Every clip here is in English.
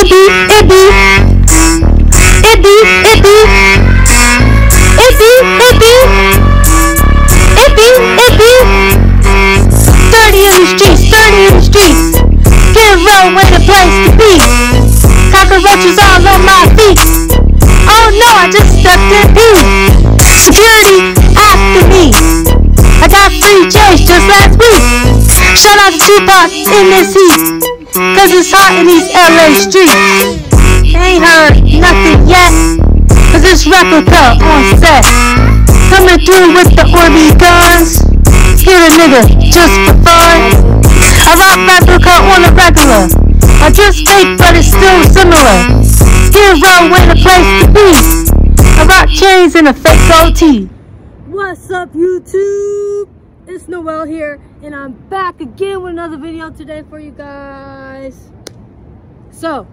it be, it be, it be, it be. Dirty in the streets, dirty in the streets. Get road where the place to be. Cockroaches all on my feet. Oh no, I just stepped in pee. Security after me. I got free chase just last week. Shout out to Tupac in this heat. Cause it's hot in these LA streets. Ain't heard nothing yet. Cause it's replica on set. Coming through with the Orby guns. Hit a nigga just for fun. I rock replica on the regular. I just fake, but it's still similar. Hero in the place to be. I rock chains and a fake goatee. What's up, YouTube? It's Noel here, and I'm back again with another video today for you guys. So,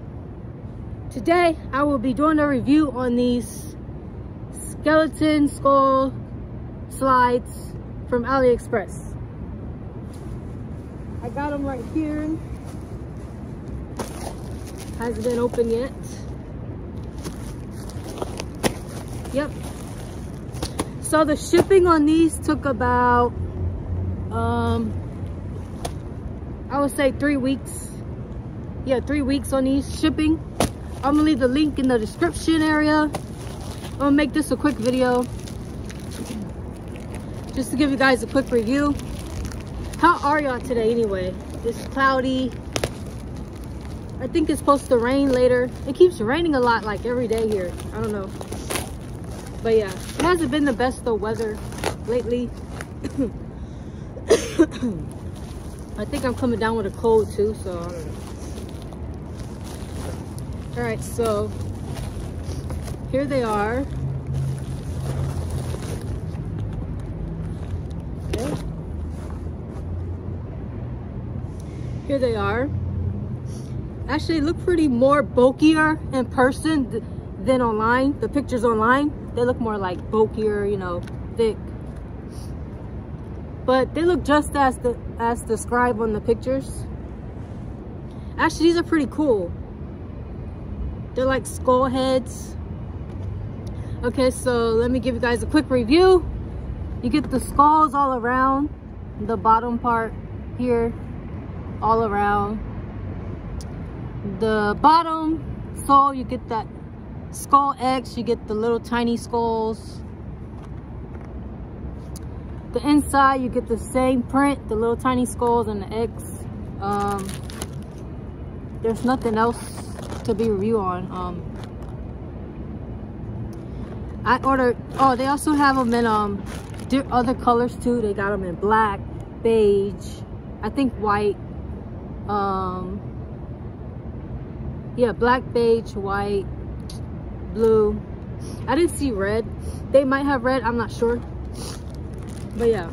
today I will be doing a review on these skeleton skull slides from AliExpress. I got them right here. Hasn't been open yet. Yep. So the shipping on these took about, um, I would say three weeks. Yeah, three weeks on these shipping. I'm gonna leave the link in the description area. I'm gonna make this a quick video. Just to give you guys a quick review. How are y'all today anyway? It's cloudy. I think it's supposed to rain later. It keeps raining a lot like every day here. I don't know. But yeah, it hasn't been the best of weather lately. I think I'm coming down with a cold too, so I don't know. Alright, so here they are. Okay. Here they are. Actually, look pretty more bulkier in person than online. The pictures online, they look more like bulkier, you know, thick. But they look just as the as described on the pictures. Actually, these are pretty cool. They're like skull heads. Okay, so let me give you guys a quick review. You get the skulls all around the bottom part here, all around. The bottom sole, you get that skull X, you get the little tiny skulls. The inside, you get the same print, the little tiny skulls and the X. Um, there's nothing else to be review on. Um, I ordered, oh, they also have them in um, other colors too. They got them in black, beige, I think white. Um, yeah, black, beige, white, blue. I didn't see red. They might have red, I'm not sure. But yeah,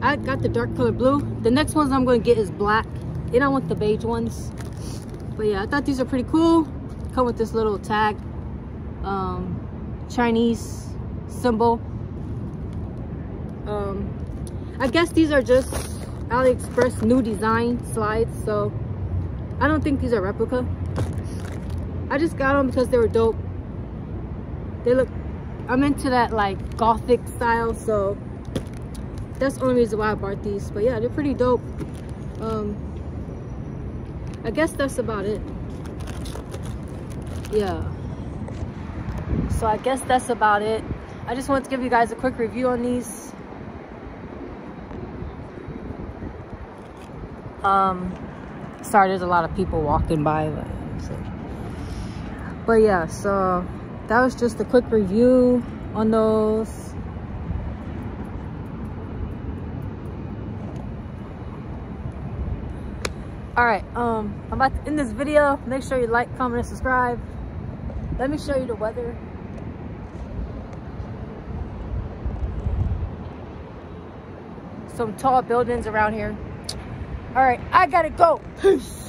I got the dark color blue. The next ones I'm going to get is black. They don't want the beige ones. But yeah, I thought these are pretty cool. Come with this little tag. Um, Chinese symbol. Um, I guess these are just AliExpress new design slides. So I don't think these are replica. I just got them because they were dope. They look, I'm into that like gothic style. So that's the only reason why I bought these. But yeah, they're pretty dope. Um, I guess that's about it. Yeah. So I guess that's about it. I just wanted to give you guys a quick review on these. Um, sorry, there's a lot of people walking by. But yeah, so that was just a quick review on those. All right um i'm about to end this video. Make sure you like comment and subscribe. Let me show you the weather. Some tall buildings around here. All right i gotta go. Peace